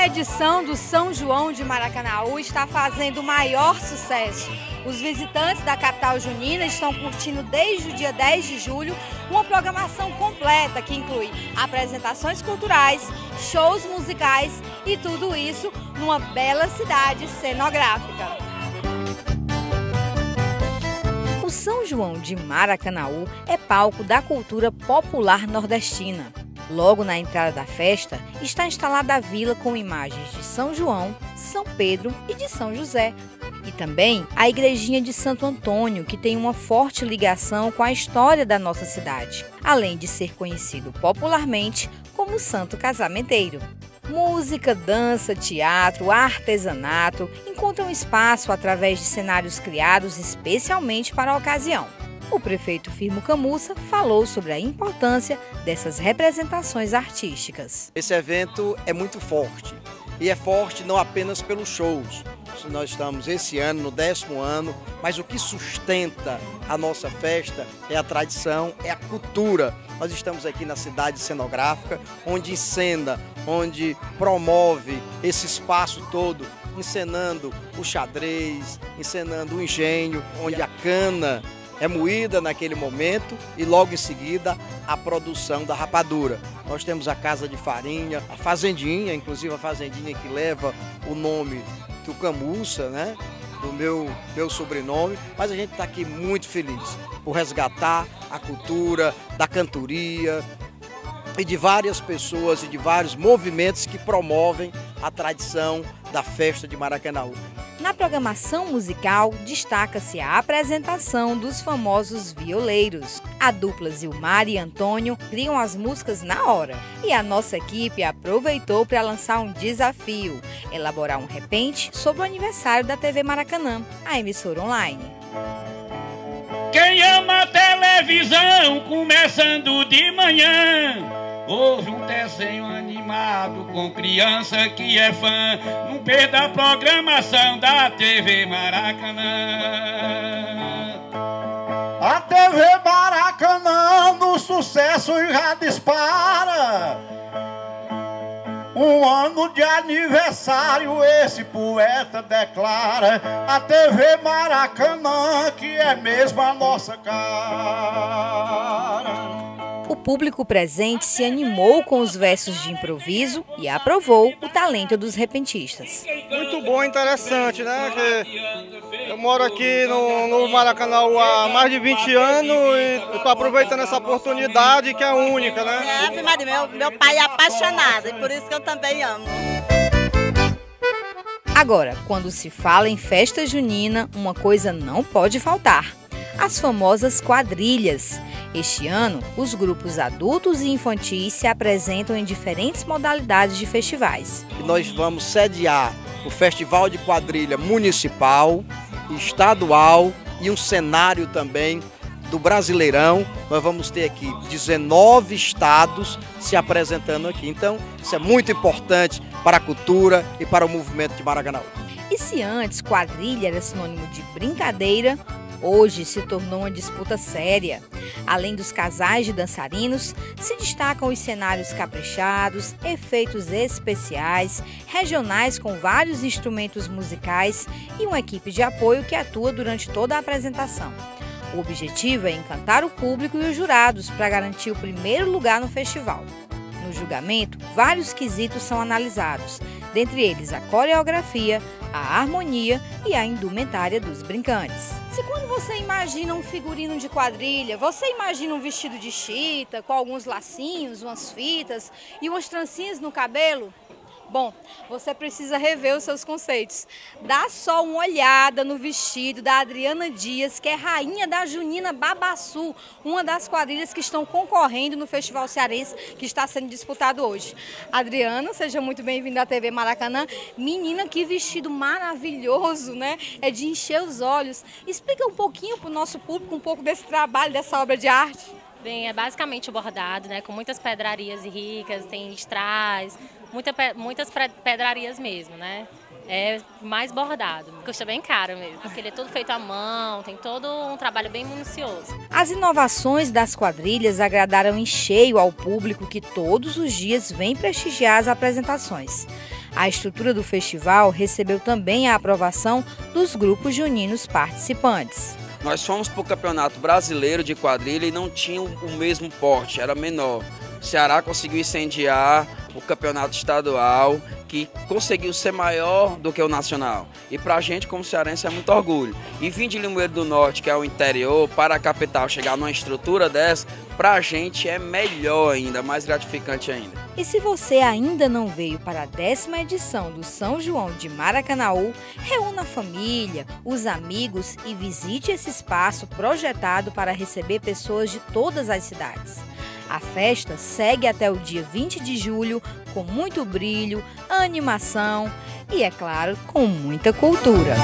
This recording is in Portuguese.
última edição do São João de Maracanaú está fazendo maior sucesso. Os visitantes da capital junina estão curtindo desde o dia 10 de julho uma programação completa que inclui apresentações culturais, shows musicais e tudo isso numa bela cidade cenográfica. O São João de Maracanaú é palco da cultura popular nordestina. Logo na entrada da festa está instalada a vila com imagens de São João, São Pedro e de São José. E também a igrejinha de Santo Antônio, que tem uma forte ligação com a história da nossa cidade, além de ser conhecido popularmente como Santo Casamenteiro. Música, dança, teatro, artesanato encontram espaço através de cenários criados especialmente para a ocasião. O prefeito Firmo Camussa falou sobre a importância dessas representações artísticas. Esse evento é muito forte e é forte não apenas pelos shows. Nós estamos esse ano, no décimo ano, mas o que sustenta a nossa festa é a tradição, é a cultura. Nós estamos aqui na cidade cenográfica, onde encena, onde promove esse espaço todo, encenando o xadrez, encenando o engenho, onde a cana é moída naquele momento e logo em seguida a produção da rapadura. Nós temos a casa de farinha, a fazendinha, inclusive a fazendinha que leva o nome do Camussa, né? do meu, meu sobrenome, mas a gente está aqui muito feliz por resgatar a cultura da cantoria e de várias pessoas e de vários movimentos que promovem a tradição da festa de Maracanã. Na programação musical, destaca-se a apresentação dos famosos violeiros. A dupla Zilmar e Antônio criam as músicas na hora. E a nossa equipe aproveitou para lançar um desafio: elaborar um repente sobre o aniversário da TV Maracanã, a emissora online. Quem ama televisão começando de manhã Houve um desenho animado com criança que é fã. Não perda a programação da TV Maracanã. A TV Maracanã no sucesso já dispara. Um ano de aniversário esse poeta declara. A TV Maracanã que é mesmo a nossa cara público presente se animou com os versos de improviso e aprovou o talento dos repentistas. Muito bom, interessante, né? eu moro aqui no, no Maracanã há mais de 20 anos e estou aproveitando essa oportunidade que é única, né? É, meu, meu pai é apaixonado e por isso que eu também amo. Agora, quando se fala em festa junina, uma coisa não pode faltar: as famosas quadrilhas. Este ano, os grupos adultos e infantis se apresentam em diferentes modalidades de festivais. Nós vamos sediar o Festival de Quadrilha Municipal, Estadual e um cenário também do Brasileirão. Nós vamos ter aqui 19 estados se apresentando aqui. Então, isso é muito importante para a cultura e para o movimento de Maracanã. E se antes quadrilha era sinônimo de brincadeira, hoje se tornou uma disputa séria. Além dos casais de dançarinos, se destacam os cenários caprichados, efeitos especiais, regionais com vários instrumentos musicais e uma equipe de apoio que atua durante toda a apresentação. O objetivo é encantar o público e os jurados para garantir o primeiro lugar no festival. No julgamento, vários quesitos são analisados, dentre eles a coreografia, a harmonia e a indumentária dos brincantes. Se quando você imagina um figurino de quadrilha, você imagina um vestido de chita com alguns lacinhos, umas fitas e umas trancinhas no cabelo, Bom, você precisa rever os seus conceitos. Dá só uma olhada no vestido da Adriana Dias, que é rainha da Junina Babaçu, uma das quadrilhas que estão concorrendo no Festival Cearense que está sendo disputado hoje. Adriana, seja muito bem-vinda à TV Maracanã. Menina, que vestido maravilhoso, né? É de encher os olhos. Explica um pouquinho para o nosso público um pouco desse trabalho, dessa obra de arte. Bem, é basicamente bordado, né? Com muitas pedrarias ricas, tem strass, muita, muitas pedrarias mesmo, né? É mais bordado. Custa bem caro mesmo, porque ele é todo feito à mão, tem todo um trabalho bem minucioso. As inovações das quadrilhas agradaram em cheio ao público que todos os dias vem prestigiar as apresentações. A estrutura do festival recebeu também a aprovação dos grupos juninos participantes. Nós fomos para o Campeonato Brasileiro de Quadrilha e não tinha o mesmo porte, era menor. O Ceará conseguiu incendiar o campeonato estadual, que conseguiu ser maior do que o nacional. E para a gente, como cearense, é muito orgulho. E vir de Limoeiro do Norte, que é o interior, para a capital, chegar numa estrutura dessa, para a gente é melhor ainda, mais gratificante ainda. E se você ainda não veio para a décima edição do São João de Maracanaú, reúna a família, os amigos e visite esse espaço projetado para receber pessoas de todas as cidades. A festa segue até o dia 20 de julho com muito brilho, animação e, é claro, com muita cultura.